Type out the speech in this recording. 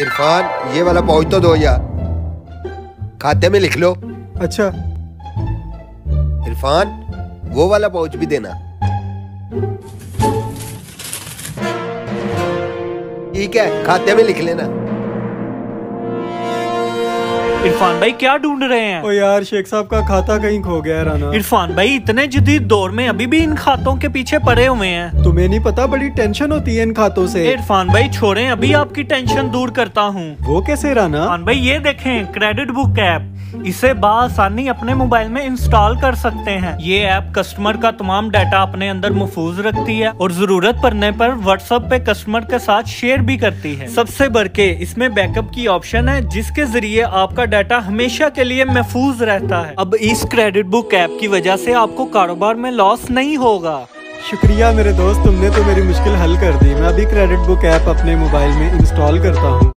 इरफान ये वाला पाउच तो दो यार। खाते में लिख लो। अच्छा। इरफान वो वाला पाउच भी देना। ठीक है खाते में लिख लेना। इरफान भाई क्या ढूंढ रहे हैं? ओ यार शेख साहब का खाता कहीं खो गया राना। इरफान भाई इतने जदीद दौर में अभी भी इन खातों के पीछे पड़े हुए हैं। तुम्हें नहीं पता बड़ी टेंशन होती है इन खातों से। इरफान भाई छोड़े अभी आपकी टेंशन दूर करता हूँ। वो कैसे राना? इरफान भाई ये देखें क्रेडिट बुक ऐप इसे बसानी अपने मोबाइल में इंस्टॉल कर सकते हैं। ये ऐप कस्टमर का तमाम डाटा अपने अंदर महफूज रखती है और ज़रूरत पड़ने पर व्हाट्सएप पे कस्टमर के साथ शेयर भी करती है। सबसे बढ़ के इसमें बैकअप की ऑप्शन है, जिसके ज़रिए आपका डाटा हमेशा के लिए महफूज रहता है। अब इस क्रेडिट बुक ऐप की वजह से आपको कारोबार में लॉस नहीं होगा। शुक्रिया मेरे दोस्त, तुमने तो मेरी मुश्किल हल कर दी। मैं अभी क्रेडिट बुक ऐप अपने मोबाइल में इंस्टॉल करता हूँ।